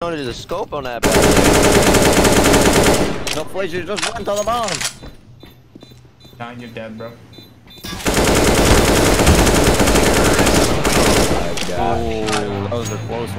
No, there's a scope on that. Bag. No, please, you just went to the bomb. Now you're dead, bro. Oh, that was a close one.